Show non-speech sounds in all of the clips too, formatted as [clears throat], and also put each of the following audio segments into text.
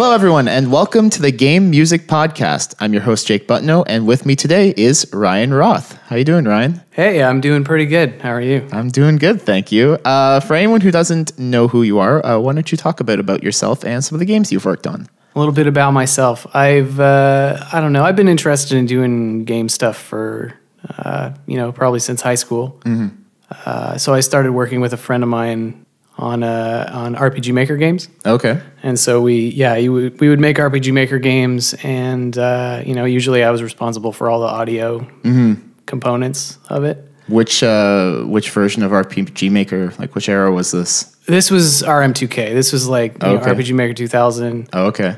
Hello, everyone, and welcome to the Game Music Podcast. I'm your host, Jake Butno, and with me today is Ryan Roth. How you doing, Ryan? Hey, I'm doing pretty good. How are you? I'm doing good, thank you. Uh, for anyone who doesn't know who you are, uh, why don't you talk a bit about yourself and some of the games you've worked on? A little bit about myself. I've, uh, I don't know, I've been interested in doing game stuff for, uh, you know, probably since high school. Uh, so I started working with a friend of mine on uh, on RPG Maker games. Okay. And so we, yeah, you we would make RPG Maker games, and uh, you know, usually I was responsible for all the audio components of it. Which uh, which version of RPG Maker, like which era was this? This was RM2K. This was like you know, Okay. RPG Maker 2000. Oh, okay.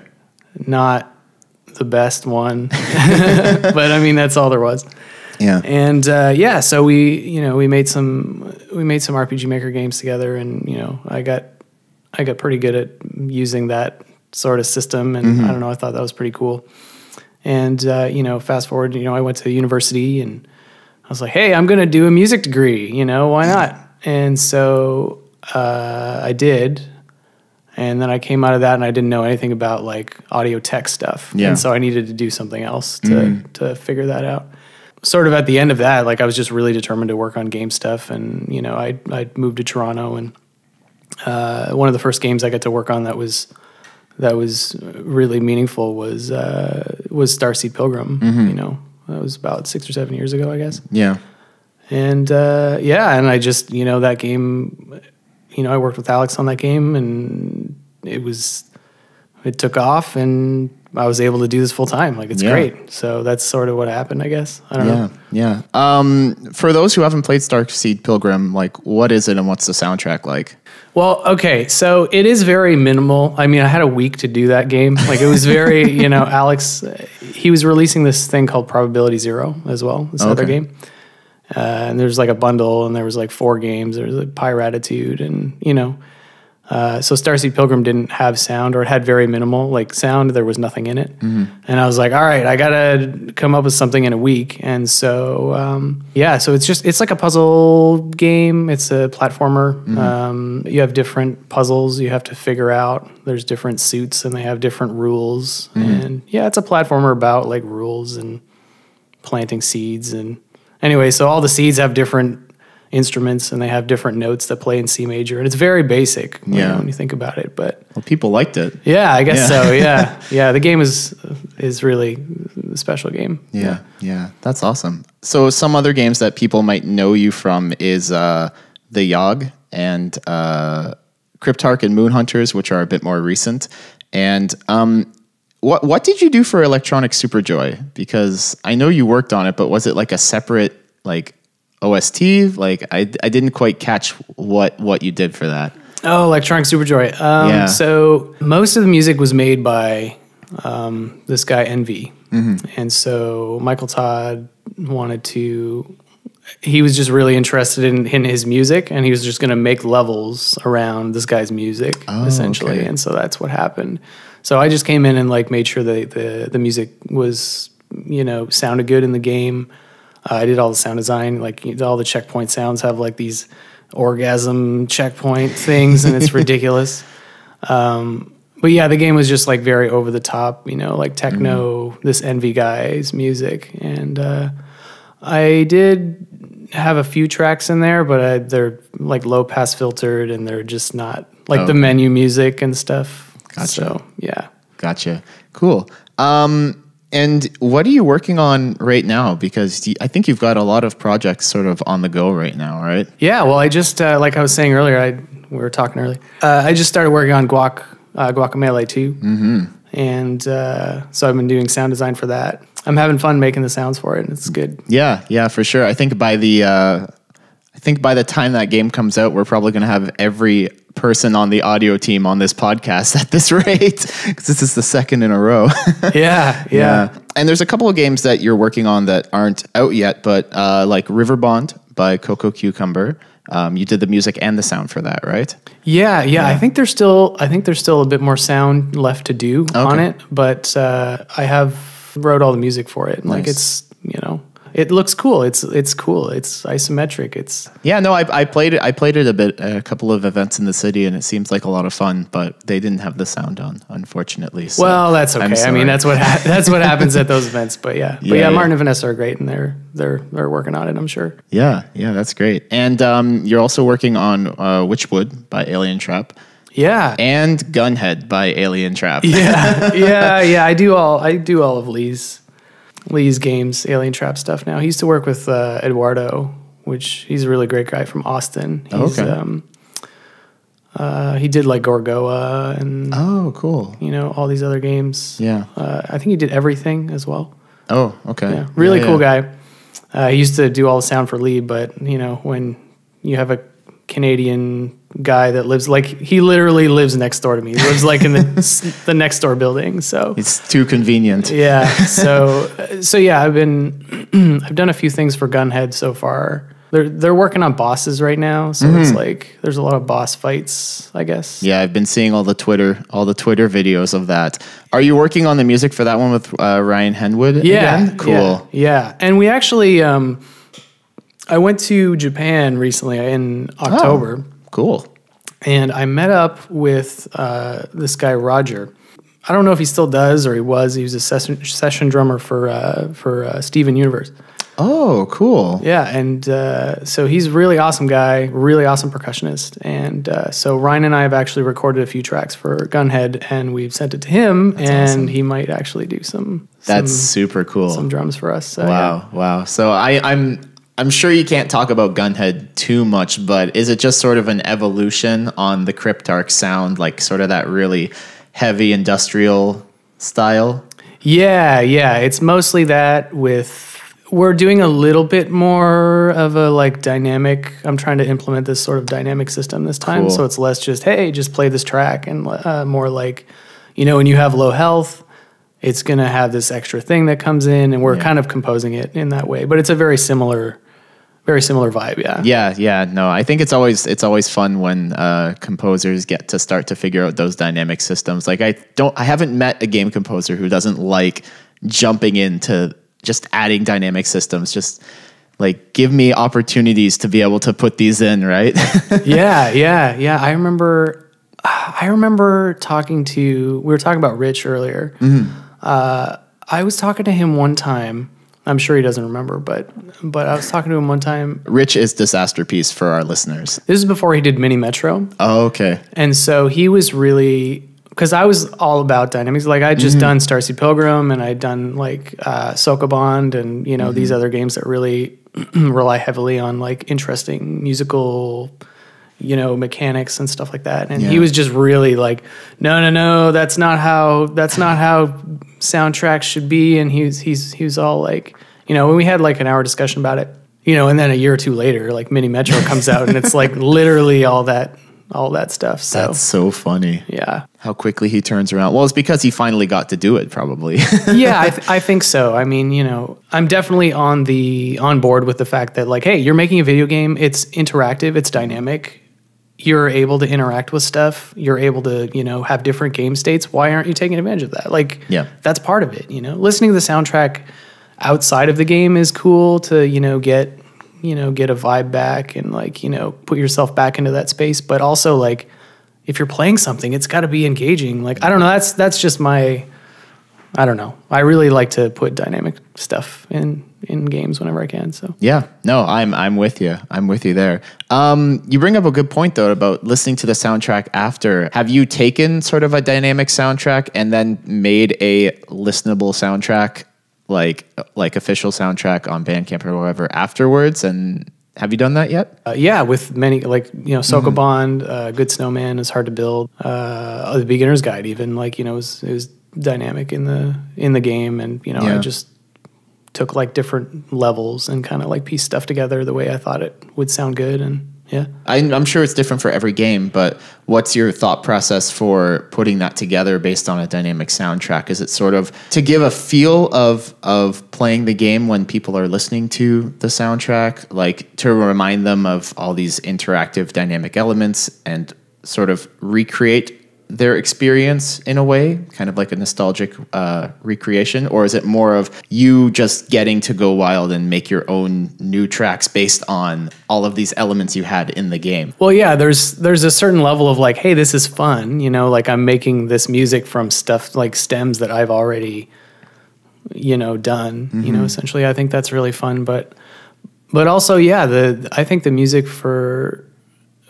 Not the best one, [laughs] [laughs] but I mean that's all there was. Yeah. And uh, yeah, so we you know we made some we made some RPG Maker games together, and you know I got I got pretty good at using that sort of system, and I don't know I thought that was pretty cool. And uh, you know, fast forward, you know, I went to university, and I was like, hey, I'm gonna do a music degree. You know, why not? And so uh, I did. And then I came out of that and I didn't know anything about like audio tech stuff. Yeah. And so I needed to do something else to, to figure that out sort of at the end of that, like I was just really determined to work on game stuff, and you know, I I moved to Toronto, and uh, one of the first games I got to work on that was that was really meaningful was uh, was Starseed Pilgrim. You know, that was about six or seven years ago, I guess. Yeah. And uh, yeah, and I just you know that game, you know, I worked with Alex on that game, and it was it took off, and I was able to do this full time. Like it's Yeah. great. So that's sort of what happened, I guess. I don't know. Yeah. Yeah. Um, for those who haven't played Starseed Pilgrim, like, what is it and what's the soundtrack like? Well, okay, so it is very minimal. I mean, I had a week to do that game. Like it was very, [laughs] you know, Alex, he was releasing this thing called Probability Zero as well, this other game. Uh, and there's like a bundle, and there was like four games. There was like Pyratitude, and you know, uh, so Starseed Pilgrim didn't have sound, or it had very minimal like sound. There was nothing in it, and I was like, all right, I gotta come up with something in a week. And so, um, yeah, so it's just it's like a puzzle game. It's a platformer. Um, you have different puzzles you have to figure out. There's different suits, and they have different rules. And yeah, it's a platformer about like rules and planting seeds and anyway so all the seeds have different instruments and they have different notes that play in c major and it's very basic you Yeah. know, when you think about it but Well, people liked it. yeah i guess Yeah. so [laughs] yeah yeah the game is is really a special game Yeah, yeah, that's awesome. So some other games that people might know you from is uh, the Yawhg and uh, Cryptark and Moon Hunters, which are a bit more recent. And um, what what did you do for Electronic Superjoy? Because I know you worked on it, but was it like a separate like OST? Like I, I didn't quite catch what what you did for that. oh electronic superjoy um, Yeah. so most of the music was made by um, this guy envy and so michael todd wanted to he was just really interested in, in his music and he was just going to make levels around this guy's music essentially okay. and so that's what happened so i just came in and like made sure that the, the music was you know sounded good in the game uh, i did all the sound design like all the checkpoint sounds have like these orgasm checkpoint things and it's [laughs] ridiculous um, but yeah the game was just like very over the top you know like techno this envy guy's music and uh, I did have a few tracks in there, but uh, they're like low pass filtered and they're just not like the menu music and stuff. Gotcha. So yeah. Gotcha. Cool. Um, and what are you working on right now? Because you- I think you've got a lot of projects sort of on the go right now, right? Yeah. Well, I just, uh, like I was saying earlier, I, we were talking earlier, uh, I just started working on Guac, uh, Guacamelee 2. Mm-hmm. And uh, so I've been doing sound design for that. I'm having fun making the sounds for it. and It's good. Yeah, yeah, for sure. I think by the uh, I think by the time that game comes out, we're probably going to have every person on the audio team on this podcast [laughs] at this rate because this is the second in a row. [laughs] Yeah. Yeah. And there's a couple of games that you're working on that aren't out yet, but uh, like Riverbond by Cococucumber. Um, you did the music and the sound for that, right? Yeah, yeah, I think there's still I think there's still a bit more sound left to do on it, but uh, I have wrote all the music for it. Like it's you know it looks cool. It's it's cool. It's isometric. It's Yeah, no, I, I played it. I played it a bit, a couple of events in the city, and it seems like a lot of fun. But they didn't have the sound on, unfortunately. So well, that's okay. I mean, that's what ha- [laughs] that's what happens at those events. But yeah, but Yeah, yeah, yeah. Martin and Vanessa are great, and they're they're they're working on it. I'm sure. yeah, yeah, that's great. And um, you're also working on uh, Witchwood by Alientrap Yeah, and Gunhead by Alientrap. yeah, [laughs] yeah, yeah. I do all I do all of Lee's Lee's games, Alientrap stuff. Now he used to work with uh, Eduardo, which he's a really great guy from Austin. He's, Okay. Um, uh, he did like Gorogoa and Oh, cool. you know all these other games. Yeah. Uh, I think he did everything as well. Oh, okay. Yeah, really Yeah, cool yeah. guy. Uh, he used to do all the sound for Lee, but you know when you have a Canadian guy that lives like he literally lives next door to me. He lives like in the [laughs] the next door building. So It's too convenient. yeah, [laughs] so so yeah, I've been [clears throat] I've done a few things for Gunhead so far. They're they're working on bosses right now, so it's like there's a lot of boss fights, I guess. Yeah, I've been seeing all the Twitter, all the Twitter videos of that. Are you working on the music for that one with uh, Ryan Henwood? Yeah, again? cool. Yeah, yeah. and we actually, um, I went to Japan recently in October, Cool. and I met up with uh, this guy Roger. I don't know if he still does or he was. He was a session, session drummer for uh, for uh, Steven Universe. Oh, cool. Yeah, and uh, so he's a really awesome guy, really awesome percussionist. And uh, so Ryan and I have actually recorded a few tracks for Gunhead, and we've sent it to him, and he might actually do some That's some, super cool. some drums for us. So, yeah. Wow, wow. So I, I'm I'm sure you can't talk about Gunhead too much, but is it just sort of an evolution on the Cryptark sound, like sort of that really heavy industrial style? Yeah, yeah. It's mostly that with we're doing a little bit more of a like dynamic. I'm trying to implement this sort of dynamic system this time, Cool. so it's less just hey, just play this track, and uh, more like you know when you have low health, it's gonna have this extra thing that comes in, and we're Yeah. kind of composing it in that way. But it's a very similar, very similar vibe. Yeah. Yeah, yeah. No, I think it's always it's always fun when uh, composers get to start to figure out those dynamic systems. Like I don't, I haven't met a game composer who doesn't like jumping into just adding dynamic systems. Just like give me opportunities to be able to put these in, right? [laughs] yeah, yeah, yeah. I remember, I remember talking to. We were talking about Rich earlier. Uh, I was talking to him one time. I'm sure he doesn't remember, but but I was talking to him one time. Rich is Disasterpeace for our listeners. This is before he did Mini Metro, Oh, okay. and so he was really because I was all about dynamics. Like I'd just done Starseed Pilgrim, and I'd done like uh, Sokobond, and you know these other games that really [clears throat] rely heavily on like interesting musical, you know, mechanics and stuff like that. And he was just really like, no, no, no, that's not how that's not how soundtracks should be. And he was he's he was all like, you know, when we had like an hour discussion about it, you know, and then a year or two later, like Mini Metro comes out, and it's like [laughs] literally all that all that stuff. So That's so funny. yeah. How quickly he turns around. Well, it's because he finally got to do it, probably. [laughs] yeah, I, th- I think so. I mean, you know, I'm definitely on the on board with the fact that like, hey, you're making a video game. It's interactive. It's dynamic. You're able to interact with stuff. You're able to, you know, have different game states. Why aren't you taking advantage of that? Like, Yeah. that's part of it. You know, listening to the soundtrack outside of the game is cool to, you know, get, you know, get a vibe back and like, you know, put yourself back into that space. But also like, if you're playing something, it's got to be engaging. Like, I don't know. That's that's just my I don't know. I really like to put dynamic stuff in in games whenever I can. So Yeah, no, I'm I'm with you. I'm with you there. Um, you bring up a good point though about listening to the soundtrack after. Have you taken sort of a dynamic soundtrack and then made a listenable soundtrack, like like official soundtrack on Bandcamp or whatever afterwards? And have you done that yet? uh, yeah, with many like you know Sokobond, uh, Good Snowman is hard to build. Uh, the Beginner's Guide even like you know it was it was dynamic in the in the game, and you know I just took like different levels and kind of like pieced stuff together the way I thought it would sound good, and yeah. I, I'm sure it's different for every game, but what's your thought process for putting that together based on a dynamic soundtrack? Is it sort of to give a feel of of playing the game when people are listening to the soundtrack, like to remind them of all these interactive dynamic elements and sort of recreate their experience in a way, kind of like a nostalgic uh, recreation, or is it more of you just getting to go wild and make your own new tracks based on all of these elements you had in the game? Well, yeah, there's there's a certain level of like, hey, this is fun, you know, like I'm making this music from stuff like stems that I've already, you know, done. Mm-hmm. You know, essentially, I think that's really fun. But but also, yeah, the I think the music for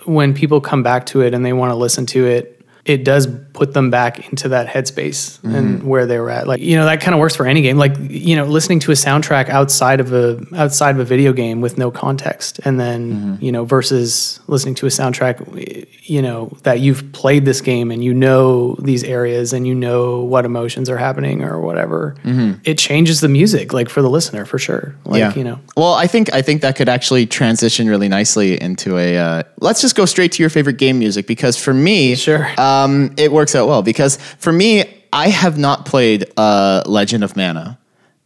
when people come back to it and they want to listen to it it does put them back into that headspace mm-hmm. and where they were at. Like, you know, that kind of works for any game. Like, you know, listening to a soundtrack outside of a outside of a video game with no context and then, mm-hmm. you know, versus listening to a soundtrack, you know, that you've played this game and you know these areas and you know what emotions are happening or whatever. Mm-hmm. It changes the music like for the listener for sure. Like, yeah. you know. Well, I think I think that could actually transition really nicely into a uh, let's just go straight to your favorite game music because for me, sure. Uh, um, it works out well because for me, I have not played uh, Legend of Mana,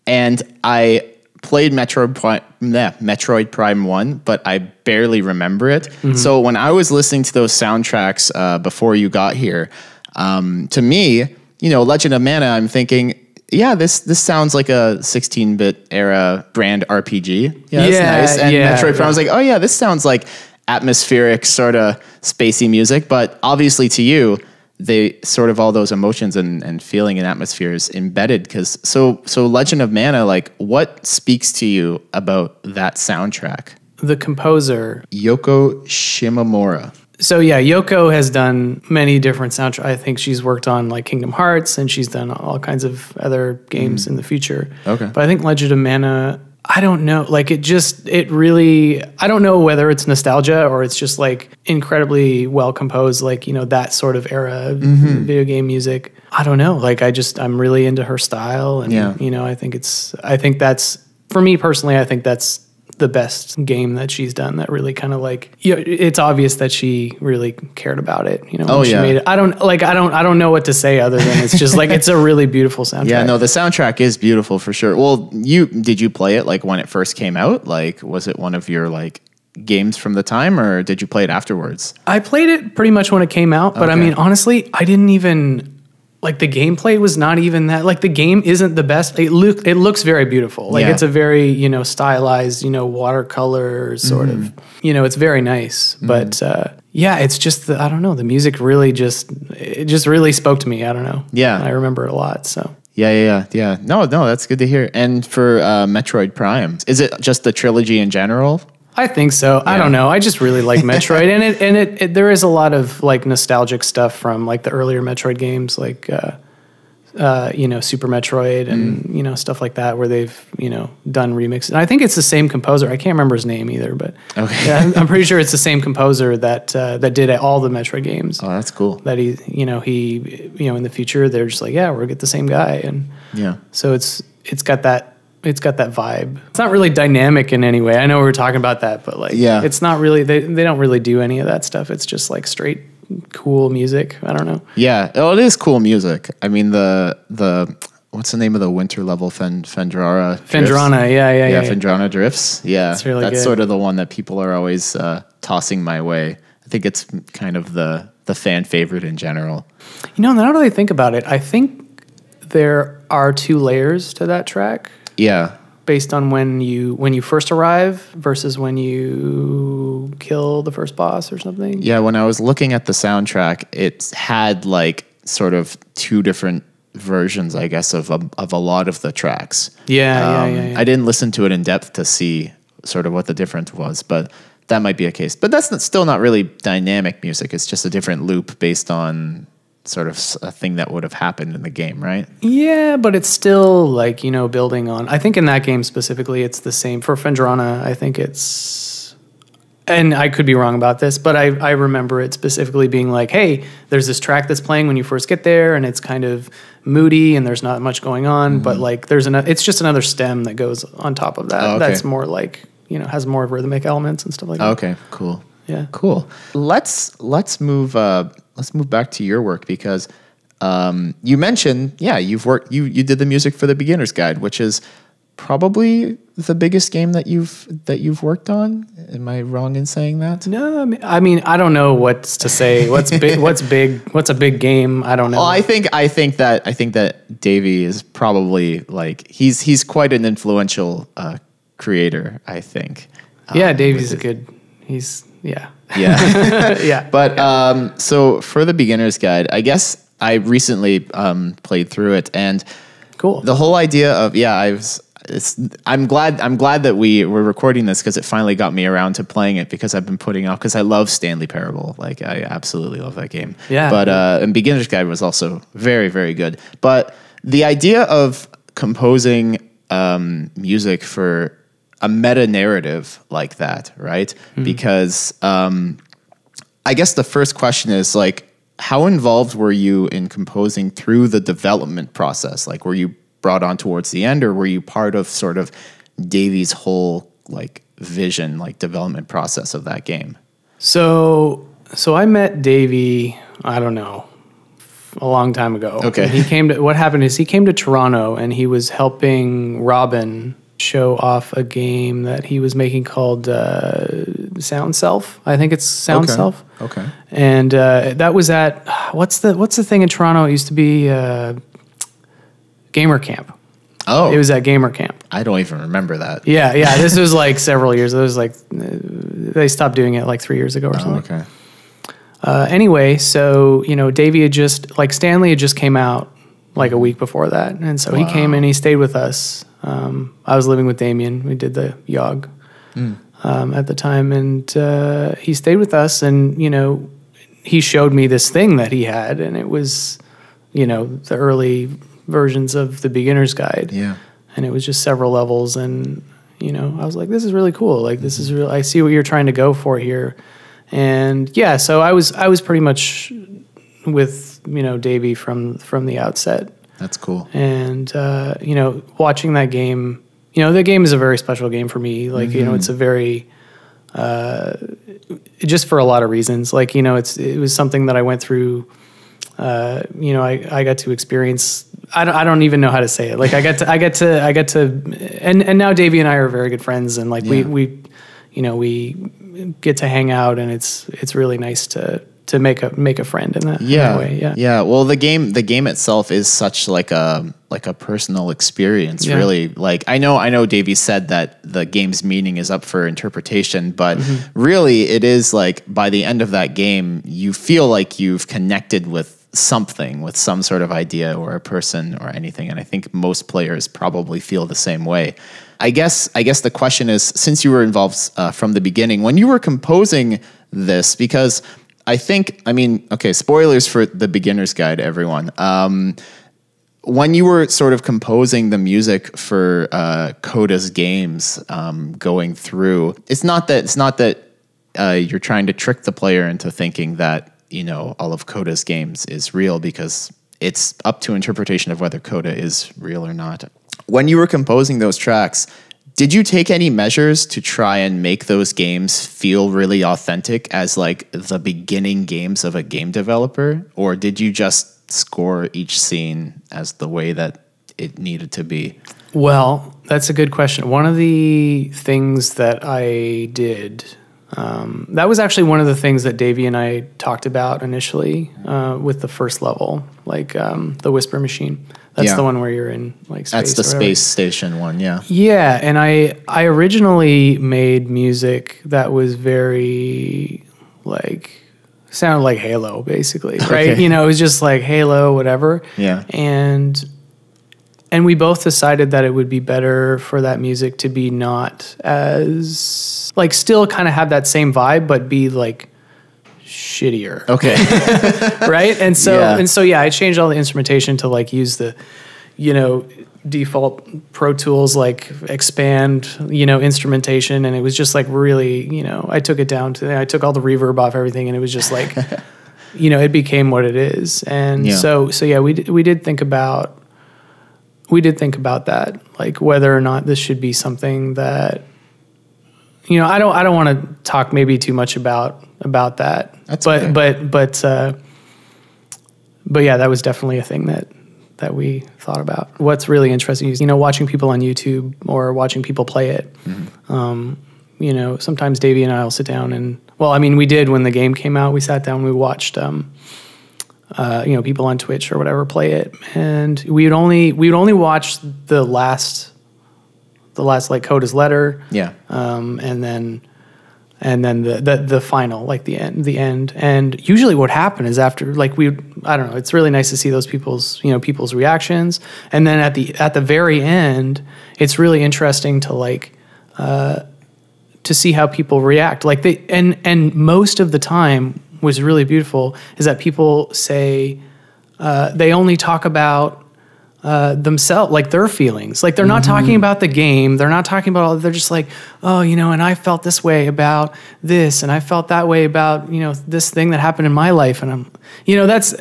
and I played Metroid Prime, yeah, Metroid Prime One, but I barely remember it. Mm-hmm. So when I was listening to those soundtracks uh, before you got here, um, to me, you know, Legend of Mana, I'm thinking. Yeah, this this sounds like a 16-bit era brand RPG. Yeah, that's yeah, nice. And yeah, Metroid Prime yeah. was like, oh yeah, this sounds like atmospheric sort of spacey music, but obviously to you, they sort of all those emotions and, and feeling and atmospheres embedded because so so Legend of Mana, like what speaks to you about that soundtrack? The composer Yoko Shimomura. So yeah, Yoko has done many different soundtracks. I think she's worked on like Kingdom Hearts and she's done all kinds of other games mm. in the future. Okay. But I think Legend of Mana I don't know. Like it just, it really, I don't know whether it's nostalgia or it's just like incredibly well composed, like, you know, that sort of era of mm-hmm. video game music. I don't know. Like I just, I'm really into her style. And, yeah. you know, I think it's, I think that's, for me personally, I think that's the best game that she's done that really kind of like you know, it's obvious that she really cared about it you know oh, yeah. It. i don't like i don't i don't know what to say other than it's just like it's a really beautiful soundtrack yeah no the soundtrack is beautiful for sure well you did you play it like when it first came out like was it one of your like games from the time or did you play it afterwards i played it pretty much when it came out but okay. i mean honestly i didn't even like the gameplay was not even that like the game isn't the best it look it looks very beautiful like yeah. it's a very you know stylized you know watercolor sort mm. of you know it's very nice mm. but uh, yeah it's just the, i don't know the music really just it just really spoke to me i don't know yeah i remember it a lot so yeah, yeah, yeah, yeah. No, no, that's good to hear. And for uh, Metroid Prime, is it just the trilogy in general? I think so. Yeah. I don't know. I just really like [laughs] Metroid, and it and it, it, there is a lot of like nostalgic stuff from like the earlier Metroid games, like uh, uh, you know Super Metroid and mm. you know stuff like that, where they've you know done remixes. And I think it's the same composer. I can't remember his name either, but okay. yeah, I'm, I'm, pretty sure it's the same [laughs] composer that uh, that did all the Metroid games. Oh, that's cool. That he you know he you know in the future they're just like yeah we'll get the same guy and yeah. So it's it's got that it's got that vibe. It's not really dynamic in any way. I know we were talking about that, but like, yeah, it's not really. They they don't really do any of that stuff. It's just like straight cool music. I don't know. Yeah, oh, it is cool music. I mean the the what's the name of the winter level Fen, Phendrana? Phendrana, yeah, yeah, yeah. Yeah, Phendrana drifts. Yeah, that's really That's sort of the one that people are always uh, tossing my way. I think it's kind of the the fan favorite in general. You know, now that I think about it, I think there are two layers to that track. Yeah. Based on when you when you first arrive versus when you kill the first boss or something. Yeah, when I was looking at the soundtrack, it had like sort of two different versions, I guess, of a, of a lot of the tracks. Yeah, um, yeah, yeah, yeah. I didn't listen to it in depth to see sort of what the difference was, but that might be a case. But that's not, still not really dynamic music. It's just a different loop based on sort of a thing that would have happened in the game, right? Yeah, but it's still like, you know, building on. I think in that game specifically, it's the same. For Phendrana, I think it's. And I could be wrong about this, but I, I remember it specifically being like, hey, there's this track that's playing when you first get there, and it's kind of moody and there's not much going on, mm-hmm. but like there's an, it's just another stem that goes on top of that. Oh, okay. That's more like, you know, has more rhythmic elements and stuff like that. Okay, cool. Yeah. Cool. Let's let's move uh let's move back to your work because um, you mentioned, yeah, you've worked, you you did the music for the Beginner's Guide, which is probably the biggest game that you've that you've worked on. Am I wrong in saying that? No, I mean, I mean, I don't know what's to say. What's big? [laughs] what's big? What's a big game? I don't know. Well, I think I think that I think that Davey is probably like he's he's quite an influential uh, creator. I think. yeah, um, Davey's a good. He's yeah, Yeah. [laughs] yeah. But um, so for the beginner's guide, I guess I recently um, played through it, and cool. the whole idea of yeah, I was. It's, I'm glad. I'm glad that we were recording this because it finally got me around to playing it because I've been putting off because I love Stanley Parable. Like I absolutely love that game. Yeah. But uh, and beginner's guide was also very very good. But the idea of composing um, music for a meta narrative like that, right? Because um, I guess the first question is like, how involved were you in composing through the development process? Like, were you brought on towards the end, or were you part of sort of Davey's whole like vision, like development process of that game? So, so I met Davey. I don't know, a long time ago. Okay. And he came to. What happened is he came to Toronto and he was helping Robin show off a game that he was making called uh, SoundSelf. I think it's SoundSelf. Okay. And uh, that was at what's the what's the thing in Toronto? It used to be uh, Gamercamp. Oh, It was at Gamercamp. I don't even remember that. Yeah, yeah. [laughs] This was like several years. It was like they stopped doing it like three years ago or Oh, something. okay. Uh, anyway, so you know, Davey had just like Stanley had just came out like a week before that, and so he came and he stayed with us. Um, I was living with Damian. We did the Yawhg um, at the time, and uh, he stayed with us. And you know, he showed me this thing that he had, and it was, you know, the early versions of the beginner's guide. Yeah. and it was just several levels. And you know i was like this is really cool. Like this is real i see what you're trying to go for here. And yeah so i was i was pretty much with you know davey from from the outset. That's cool. and uh, you know watching that game you know the game is a very special game for me. Like you know it's a very uh, just for a lot of reasons. Like you know it's it was something that i went through uh, you know I, I got to experience. I don't, I don't even know how to say it. Like i got to i get to i get to and and now davey and i are very good friends and like we we you know we get to hang out and it's it's really nice to to make a make a friend in that, in that yeah, way yeah yeah. Well, the game, the game itself is such like a like a personal experience. Yeah. Really, like I know, I know. Davey said that the game's meaning is up for interpretation, but Mm-hmm. really, it is like by the end of that game, you feel like you've connected with something, with some sort of idea or a person or anything. And I think most players probably feel the same way. I guess I guess the question is since you were involved uh, from the beginning when you were composing this because I think I mean okay spoilers for the beginner's guide everyone um, when you were sort of composing the music for uh, Coda's games um, going through it's not that it's not that uh, you're trying to trick the player into thinking that you know all of Coda's games is real because it's up to interpretation of whether Coda is real or not. When you were composing those tracks, did you take any measures to try and make those games feel really authentic as like the beginning games of a game developer or did you just score each scene as the way that it needed to be? Well, that's a good question. One of the things that I did, um, that was actually one of the things that Davey and I talked about initially uh, with the first level, like um, the Whisper Machine. That's Yeah. the one where you're in like space. That's the space station one, yeah. Yeah, and I I originally made music that was very like sounded like Halo basically, right? [laughs] Okay. You know, it was just like Halo whatever. Yeah. And and we both decided that it would be better for that music to be not as like still kind of have that same vibe but be like shittier Okay. [laughs] right? And so Yeah. and so yeah, I changed all the instrumentation to like use the, you know, default Pro Tools like expand, you know, instrumentation, and it was just like really, you know, I took it down to I took all the reverb off everything, and it was just like, [laughs] you know, it became what it is, and Yeah. so so yeah, we did, we did think about. We did think about that, like whether or not this should be something that, you know, I don't, I don't want to talk maybe too much about about that, That's but okay. but but uh, but yeah, that was definitely a thing that that we thought about. What's really interesting is you know watching people on YouTube or watching people play it. Um, you know, sometimes Davey and I will sit down and well, I mean, we did when the game came out. We sat down, we watched. Um, uh, you know, people on Twitch or whatever play it, and we would only we would only watch the last, the last like Coda's letter, Yeah. um, and then and then the, the the final like the end the end. And usually what happened is after like we i don't know it's really nice to see those people's you know people's reactions. And then at the at the very end it's really interesting to like uh to see how people react. Like they and and most of the time was really beautiful is that people say uh, they only talk about uh, themselves, like their feelings. Like they're not talking about the game. They're not talking about. All. They're just like, oh, you know, and I felt this way about this, and I felt that way about you know this thing that happened in my life, and I'm, you know, that's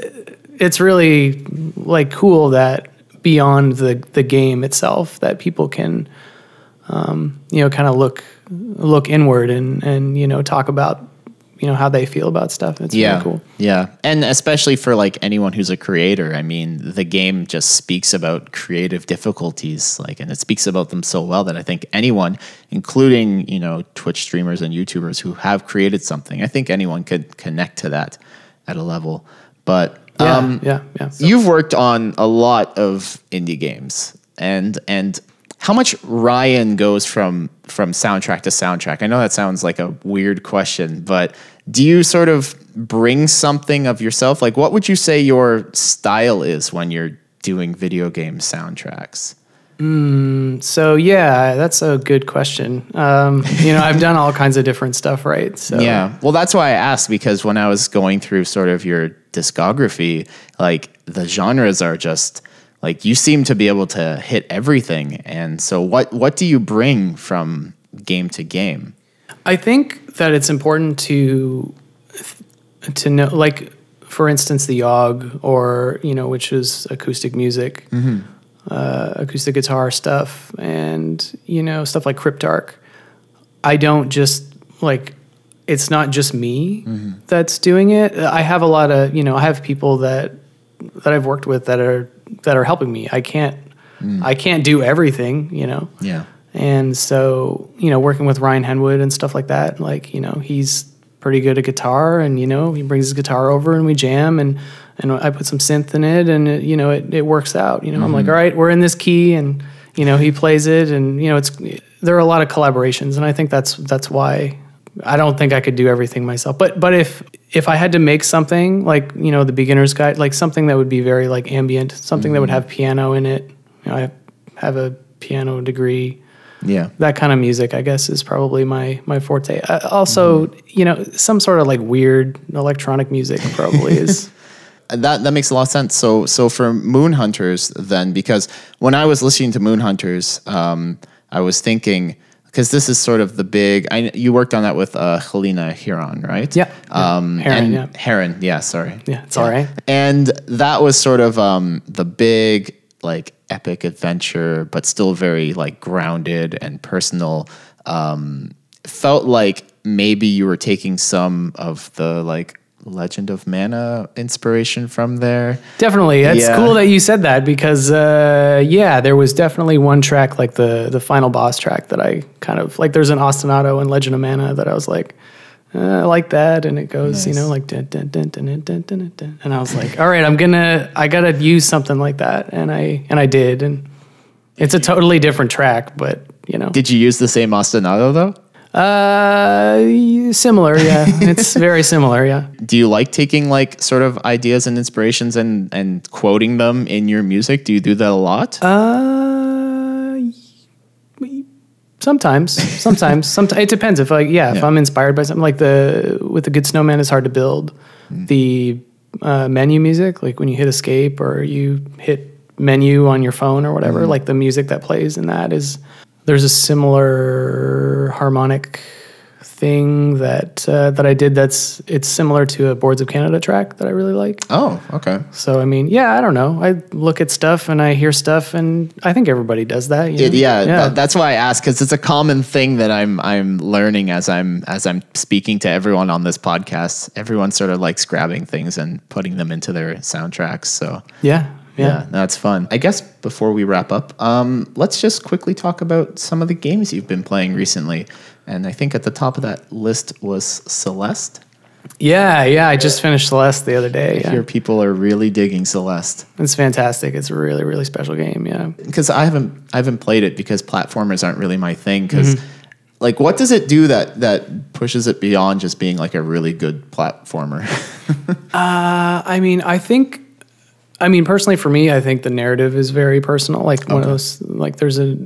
it's really like cool that beyond the the game itself that people can, um, you know, kind of look look inward and and you know talk about you know how they feel about stuff. It's yeah really cool. yeah and especially for like anyone who's a creator i mean the game just speaks about creative difficulties like and it speaks about them so well that i think anyone including you know twitch streamers and youtubers who have created something i think anyone could connect to that at a level but Yeah, um, yeah, yeah. you've worked on a lot of indie games and and how much Ryan goes from from soundtrack to soundtrack? I know that sounds like a weird question, but do you sort of bring something of yourself? Like what would you say your style is when you're doing video game soundtracks? So yeah, that's a good question. Um, you know, I've done all kinds of different stuff, right? So Yeah. Well, that's why I asked because when I was going through sort of your discography, like the genres are just like you seem to be able to hit everything. And so what what do you bring from game to game? I think that it's important to to know, like for instance, the Yawhg, or you know, which is acoustic music, mm-hmm. uh, acoustic guitar stuff, and you know, stuff like Cryptark. I don't just like it's not just me mm-hmm. that's doing it. I have a lot of you know, I have people that that I've worked with that are that are helping me. I can't mm. I can't do everything, you know. Yeah. And so, you know, working with Ryan Henwood and stuff like that, like, you know, he's pretty good at guitar and, you know, he brings his guitar over and we jam and, and I put some synth in it and, it, you know, it, it works out. You know, I'm like, mm-hmm. all right, we're in this key and, you know, he plays it and, you know, it's, there are a lot of collaborations and I think that's, that's why I don't think I could do everything myself. But, but if, if I had to make something like, you know, the beginner's guide, like something that would be very like ambient, something that would mm-hmm. have piano in it, you know, I have a piano degree Yeah. that kind of music, I guess, is probably my my forte. Uh, also, you know, some sort of like weird electronic music probably [laughs] is. That that makes a lot of sense. So so for Moon Hunters then because when I was listening to Moon Hunters, um, I was thinking because this is sort of the big. I, you worked on that with uh, Helena Huron, right? Yeah, yeah. Um, Heron, and yeah. Heron, yeah. Sorry. Yeah, it's all right. And that was sort of um, the big like epic adventure, but still very like grounded and personal. Um, felt like maybe you were taking some of the like Legend of Mana inspiration from there. Definitely, it's Yeah. cool that you said that because uh, yeah, there was definitely one track like the the final boss track that I kind of like. There's an ostinato in Legend of Mana that I was like. Uh, I like that, and it goes, you know, like dun, dun, dun, dun, dun, dun, dun, dun. and I was like, all right, I'm gonna, I gotta use something like that, and I, and I did, and it's a totally different track, but you know, Did you use the same ostinato though? Uh, similar, yeah. [laughs] it's very similar, yeah. Do you like taking like sort of ideas and inspirations and and quoting them in your music? Do you do that a lot? Uh, sometimes, [laughs] sometimes, sometimes it depends. If like, yeah, if Yeah. I'm inspired by something like the with the Good Snowman is hard to build. The uh, menu music, like when you hit escape or you hit menu on your phone or whatever, like the music that plays in that is there's a similar harmonic thing that uh, that I did. That's it's similar to a Boards of Canada track that I really like. oh, okay. So I mean, yeah, I don't know. I look at stuff and I hear stuff, and I think everybody does that. you It, know? yeah, that- that's why I ask because it's a common thing that I'm I'm learning as I'm as I'm speaking to everyone on this podcast. Everyone sort of likes grabbing things and putting them into their soundtracks. So yeah, Yeah. that's fun. I guess before we wrap up, um, let's just quickly talk about some of the games you've been playing recently. And I think at the top of that list was Celeste. Yeah, yeah. I just finished Celeste the other day. I Yeah. hear people are really digging Celeste It's fantastic. It's a really, really special game. Yeah. because I haven't I haven't played it because platformers aren't really my thing. Because Mm-hmm. like, what does it do that that pushes it beyond just being like a really good platformer? [laughs] I mean, I think, I mean, personally for me, I think the narrative is very personal. Like one of those, like there's a,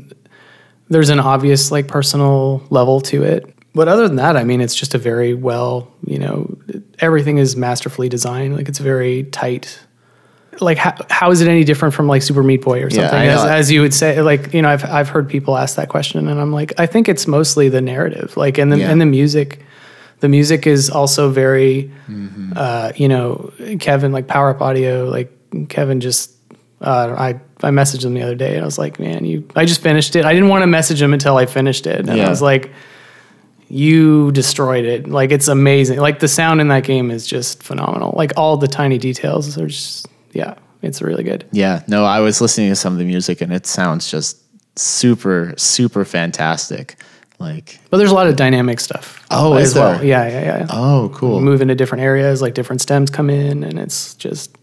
there's an obvious like personal level to it. But other than that, I mean, it's just a very well, you know, everything is masterfully designed. Like it's very tight. Like how, how is it any different from like Super Meat Boy or something? I as, as you would say, like you know, I've I've heard people ask that question, and I'm like, I think it's mostly the narrative, like and the Yeah. and the music. The music is also very, Mm-hmm. uh, you know, Kevin like Power Up Audio, like Kevin just. Uh, I I messaged him the other day and I was like, man, you. I just finished it. I didn't want to message him until I finished it, and Yeah. I was like, you destroyed it. Like it's amazing. Like the sound in that game is just phenomenal. Like all the tiny details are just yeah, it's really good. yeah, no, I was listening to some of the music and it sounds just super super fantastic. Like, But there's a lot of dynamic stuff. Oh, as is well. there? Yeah, yeah, yeah. oh, cool. You move into different areas, like different stems come in, and it's just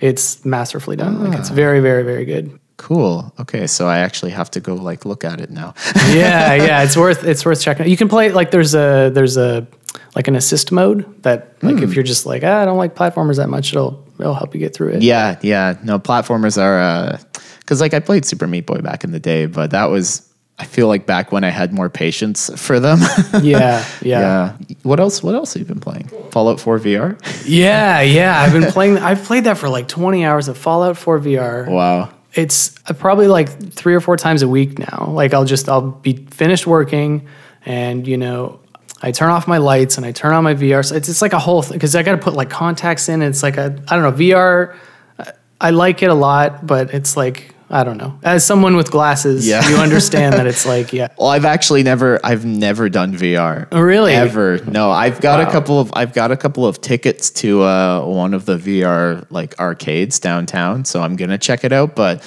it's masterfully done. Like Ah. it's very, very, very good. Cool. Okay, so I actually have to go like look at it now. [laughs] yeah, yeah, it's worth it's worth checking. You can play like there's a there's a like an assist mode that like Hmm. if you're just like ah, I don't like platformers that much, it'll it'll help you get through it. yeah, yeah. No, platformers are because like I played Super Meat Boy back in the day, but that was I feel like back when I had more patience for them. yeah, yeah, [laughs] yeah. What else? What else have you been playing? Fallout 4 VR. [laughs] yeah, yeah. I've been playing. I've played that for like 20 hours of Fallout 4 VR. Wow. It's uh, probably like three or four times a week now. Like I'll just I'll be finished working, and you know I turn off my lights and I turn on my VR. So it's it's like a whole thing because I got to put like contacts in. It's like a I don't know VR. I- I like it a lot, but it's like I don't know. As someone with glasses, Yeah. you understand that it's [laughs] like yeah. Well, I've actually never I've never done VR. Oh, really? Ever. No, I've got a couple of I've got a couple of tickets to uh, one of the VR like arcades downtown, so I'm going to check it out, but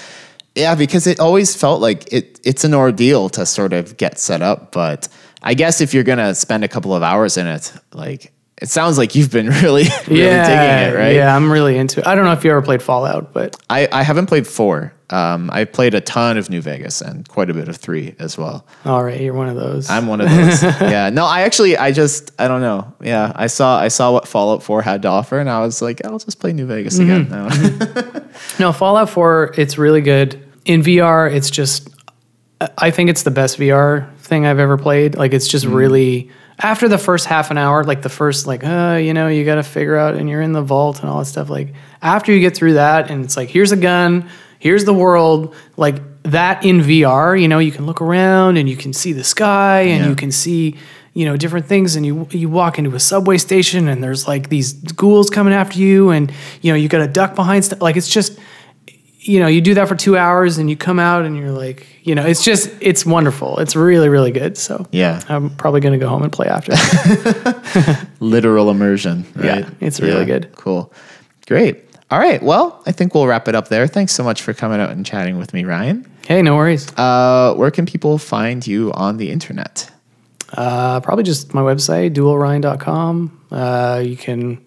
yeah, because it always felt like it it's an ordeal to sort of get set up, but I guess if you're going to spend a couple of hours in it, like it sounds like you've been [laughs] really really digging it, right? Yeah, I'm really into it. I don't know if you ever played Fallout, but I, I haven't played 4. Um, I played a ton of New Vegas and quite a bit of 3 as well. all right, you're one of those. I'm one of those. [laughs] yeah. No, I actually, I just, I don't know. Yeah, I saw, I saw what Fallout 4 had to offer, and I was like, I'll just play New Vegas mm-hmm. again now. Mm-hmm. [laughs] No, Fallout 4, it's really good. In VR, it's just, I think it's the best VR thing I've ever played. Like, it's just mm-hmm. really, after the first half an hour, like the first, like, uh, you know, you got to figure out, and you're in the vault and all that stuff. Like, after you get through that, and it's like, here's a gun, here's the world, like, that in VR, you know, you can look around and you can see the sky and Yeah. you can see, you know, different things. And you you walk into a subway station and there's like these ghouls coming after you, and you know, you got a duck behind stuff. Like it's just, you know, you do that for two hours and you come out and you're like, you know, it's just, it's wonderful. It's really, really good. So Yeah. I'm probably going to go home and play after. that. [laughs] Literal immersion. Right? Yeah, it's really good. Cool. Great. All right. Well, I think we'll wrap it up there. Thanks so much for coming out and chatting with me, Ryan. hey, no worries. Uh, where can people find you on the internet? Uh, probably just my website, dualryan.com. Uh, you can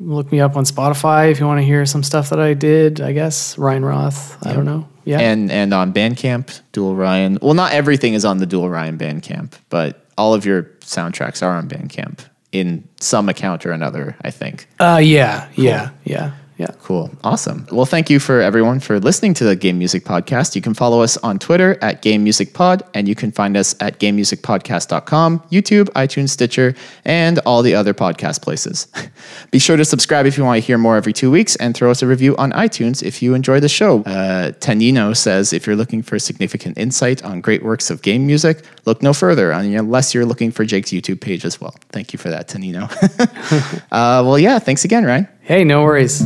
look me up on Spotify if you want to hear some stuff that I did, I guess. Ryan Roth. I don't know. Yeah. And and on Bandcamp, Dual Ryan. Well, not everything is on the Dual Ryan Bandcamp, but all of your soundtracks are on Bandcamp in some account or another, I think. uh, yeah, yeah, yeah, yeah. Cool. Awesome. Well, thank you for everyone for listening to the Game Music Podcast. You can follow us on Twitter at Game Music Pod, and you can find us at GameMusicPodcast.com, YouTube, iTunes, Stitcher, and all the other podcast places. [laughs] Be sure to subscribe if you want to hear more every two weeks, and throw us a review on iTunes if you enjoy the show. Uh, Tanino says if you're looking for significant insight on great works of game music, look no further, unless you're looking for Jake's YouTube page as well. Thank you for that, Tanino. [laughs] uh, well, yeah, thanks again, Ryan. Hey, no worries.